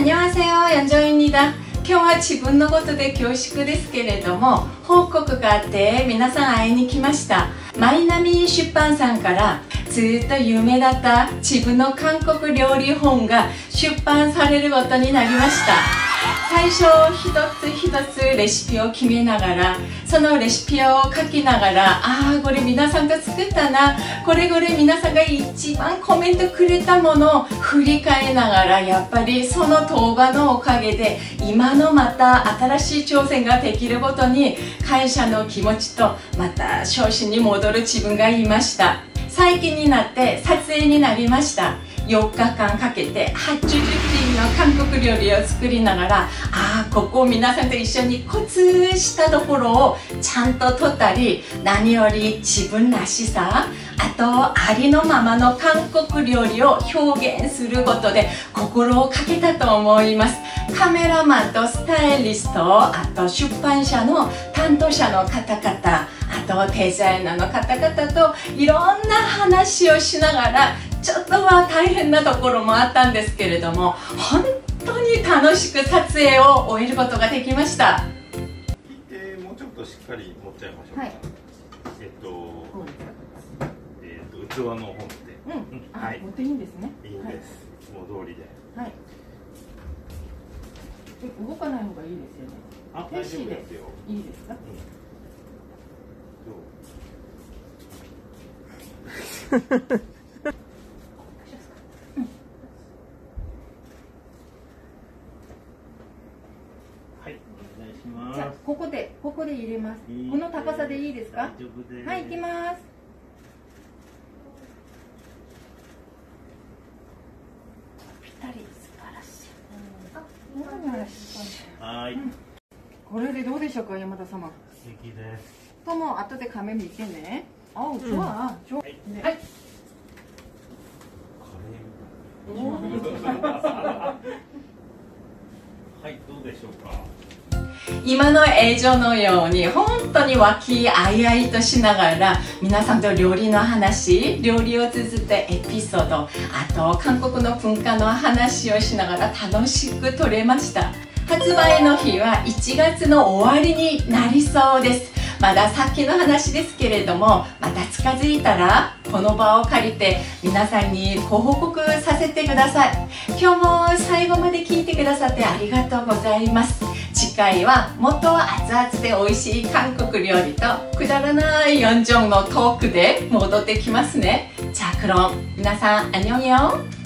안녕하세요 연정입니다 今日は自分のことで恐縮ですけれども報告があって皆さん会いに来ましたマイナミ出版さんからずっと有名だった自分の韓国料理本が出版されることになりました最初一つ一つレシピを決めながら そのレシピを書きながらああこれ皆さんが作ったな。これこれ皆さんが一番コメントくれたものを振り返りながらやっぱりその動画のおかげで今のまた新しい挑戦ができることに感謝の気持ちとまた初心に戻る自分がいました。最近になって撮影になりました。4日間かけて80品の韓国料理を作りながらああここを皆さんと一緒にコツしたところをちゃんと撮ったり何より自分らしさあとありのままの韓国料理を表現することで心をかけたと思います。カメラマンとスタイリストあと出版社の担当者の方々あとデザイナーの方々といろんな話をしながらちょっとは大変なところもあったんですけれども本当に楽しく撮影を終えることができました。えー、もうちょっとしっかり持っちゃいましょうか、はい、えっとえっと器の本で、うん、はい、持っていいんですね。いいんです、はい、いつも通りで。はい。動かない方がいいですよね。あ大丈夫ですよ。いいですか、うん。じゃあここでここで入れます。この高さでいいですか？はい、行きます。ぴったり素晴らしい。はい、これでどうでしょうか山田様。素敵です。とも後で画面見てね。あ、う、좋 아。 좋 아。 はい。はい、どうでしょうか。 今の映像のように本当に和気あいあいとしながら皆さんと料理の話料理を通じてエピソードあと韓国の文化の話をしながら楽しく撮れました。発売の日は1月の終わりになりそうです。まだ先の話ですけれどもまた近づいたらこの場を借りて皆さんにご報告させてください。今日も最後まで聞いてくださってありがとうございます。次回はもっと熱々で美味しい韓国料理とくだらない4ンのトークで戻ってきますね。じゃあ、クロン、皆さん、あにょんよ。